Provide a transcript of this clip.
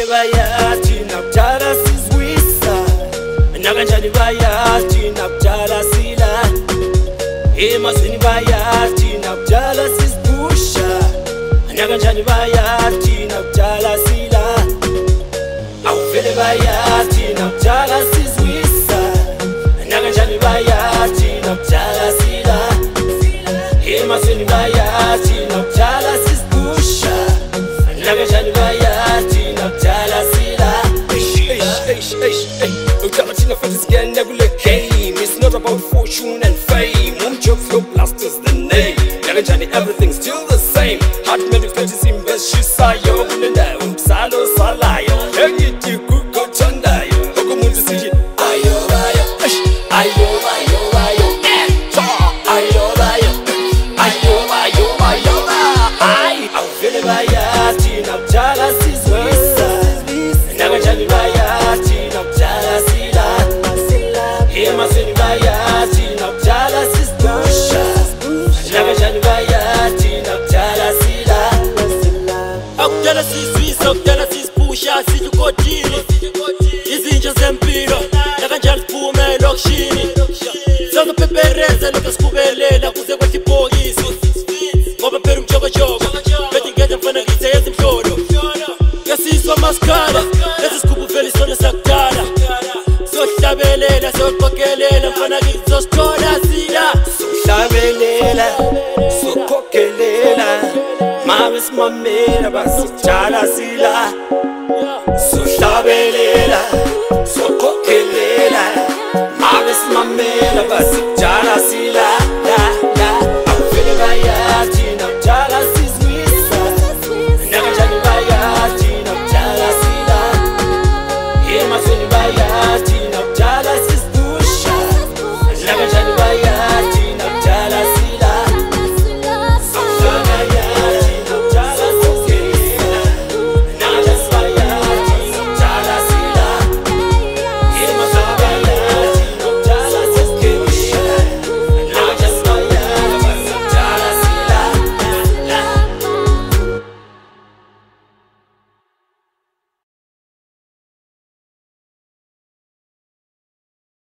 kanjani vayati nakutara sizwisa nakanjani vayati nakutara sila emazweni vayati nakutara sizibusha nakanjani vayati nakutara sila auvele vayati nakutara sizwisa nakanjani vayati Hey, hey! ey Utarachila fatis can never game It's not about fortune and fame Moon jokes, your blasters, the name Garanjani, everything's still the same Heart made of fantasy, best she saw Yo, bulenda, um, salo, salaya izinja zikugodile izinja zempilo nakanjani siphume elokishini sazophephereze lokho sikubelela kuze kwehla ibhokisi ngoba phela umjokojoko bethi ngenza mfana ngithe yenza imhlolo kesiswa masikala lesi sikhubu vele sona sakudala sohlabelela sokhokelela mfana ngithi sosithola sila sohlabelela sokhokelela isma mera basi chala sila sushta belela